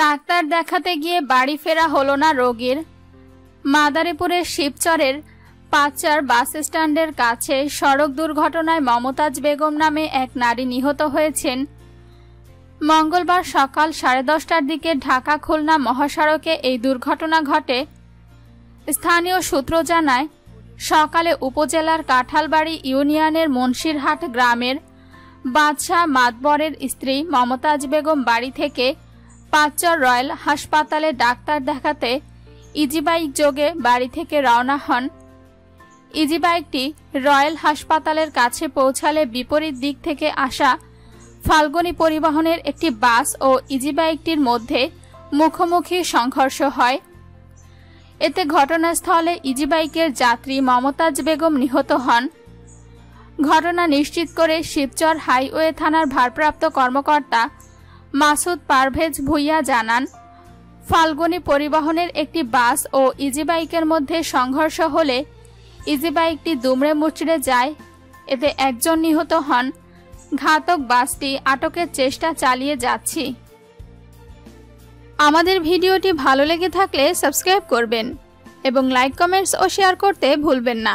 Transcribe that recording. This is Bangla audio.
ডাক্তার দেখাতে গিয়ে বাড়ি ফেরা হলো না রোগীর। মাদারীপুরের শিবচরের পাঁচার বাস স্ট্যান্ডের কাছে সড়ক দুর্ঘটনায় মমতাজ বেগম নামে এক নারী নিহত হয়েছেন। মঙ্গলবার সকাল সাড়ে দশটার দিকে ঢাকা খুলনা মহাসড়কে এই দুর্ঘটনা ঘটে। স্থানীয় সূত্র জানায়, সকালে উপজেলার কাঁঠালবাড়ি ইউনিয়নের মুন্সিরহাট গ্রামের বাদশাহ মাতবরের স্ত্রী মমতাজ বেগম বাড়ি থেকে পাঁচচর রয়্যাল হাসপাতালে ডাক্তার দেখাতে ইজিবাইক যোগে বাড়ি থেকে রওনা হন। ইজিবাইকটি রয়্যাল হাসপাতালের কাছে পৌঁছালে বিপরীত দিক থেকে আসা ফাল্গুনি পরিবহনের একটি বাস ও ইজিবাইকটির মধ্যে মুখোমুখি সংঘর্ষ হয়। এতে ঘটনাস্থলে ইজিবাইকের যাত্রী মমতাজ বেগম নিহত হন। ঘটনা নিশ্চিত করে শিবচর হাইওয়ে থানার ভারপ্রাপ্ত কর্মকর্তা মাসুদ পারভেজ ভুইয়া জানান, ফাল্গুনি পরিবহনের একটি বাস ও ইজিবাইকের মধ্যে সংঘর্ষ হলে ইজিবাইকটি দুমড়ে মুচড়ে যায়। এতে একজন নিহত হন। ঘাতক বাসটি আটকের চেষ্টা চালিয়ে যাচ্ছি। আমাদের ভিডিওটি ভালো লেগে থাকলে সাবস্ক্রাইব করবেন এবং লাইক, কমেন্টস ও শেয়ার করতে ভুলবেন না।